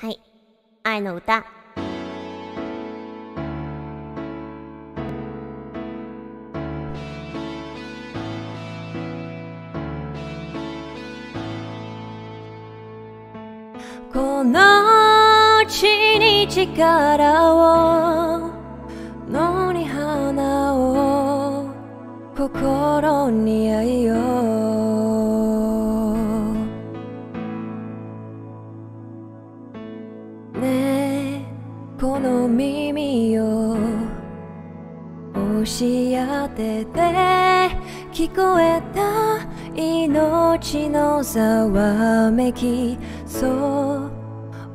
はい。愛の歌。この地に力をこの耳を押し当てて聞こえた命のざわめきそう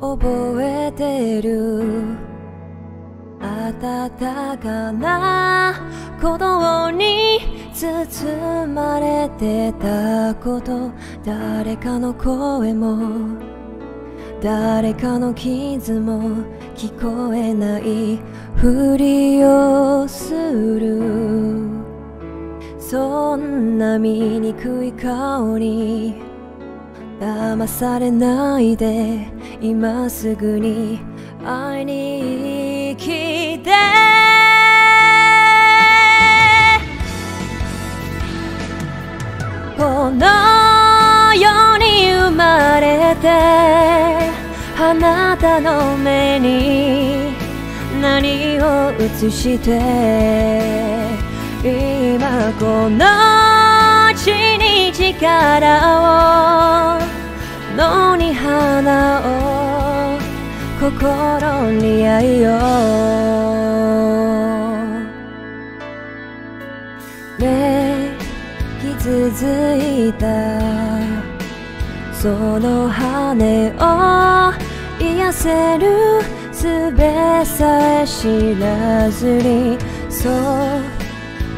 覚えてる。暖かな鼓動に包まれてたこと誰かの声も誰かの傷も聞こえないふりをする。そんな醜い顔に騙されないで今すぐに会いに来て。この世に生まれてあなたの目に何を映して今この地に力を野に花を心に愛を。ねえ傷ついたその羽を癒せる術さえ知らずに。そう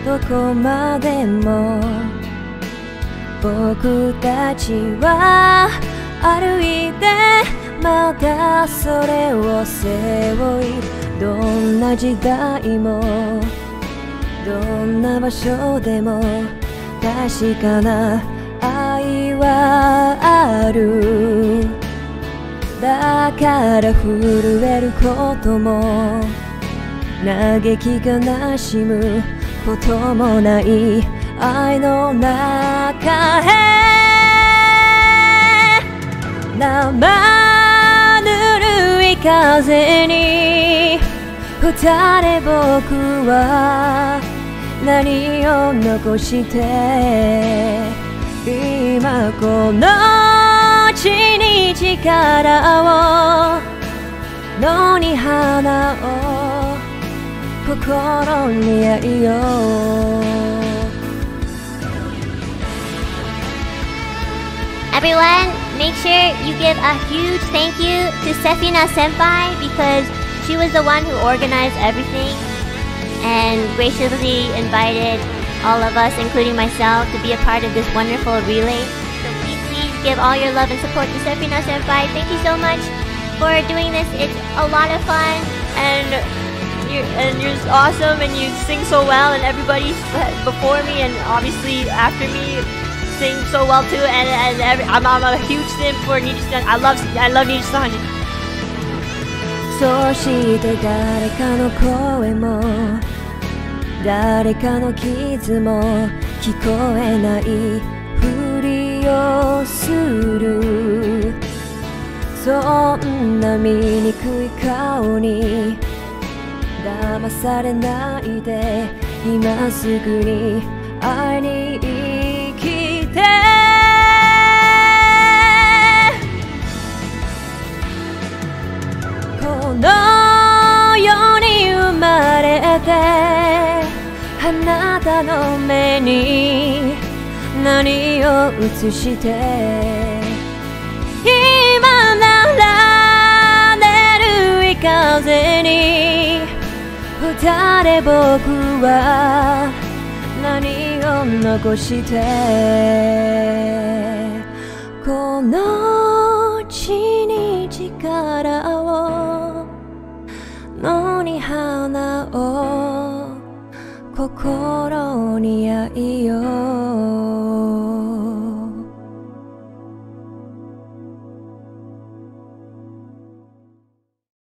どこまでも。僕たちは歩いてまたそれを背負い。どんな時代も。どんな場所でも。確かな愛はある。だから震えることも嘆き悲しむこともない愛の中へ。生ぬるい風に二人僕は何を残して今この地 力を野に花を心に愛を Everyone, make sure you give a huge thank you to Sefina Senpai because she was the one who organized everything and graciously invited all of us, including myself, to be a part of this wonderful relay. So please, please give all your love and support to Sefina Senpai. Thank you so much for doing this. It's a lot of fun and you're, and you're awesome and you sing so well and everybody before me and obviously after me sing so well too and, and every, I'm, I'm a huge fan for Niji I love I love Niji Sanji そして誰かの声も誰かの傷も聞こえないふりを する。そんな醜い顔に騙されないで今すぐに会いに来て。この世に生まれてあなたの目に何を映して。今ならぬるい風に。二人僕は何を残して。この地に力を野に花を心に愛を。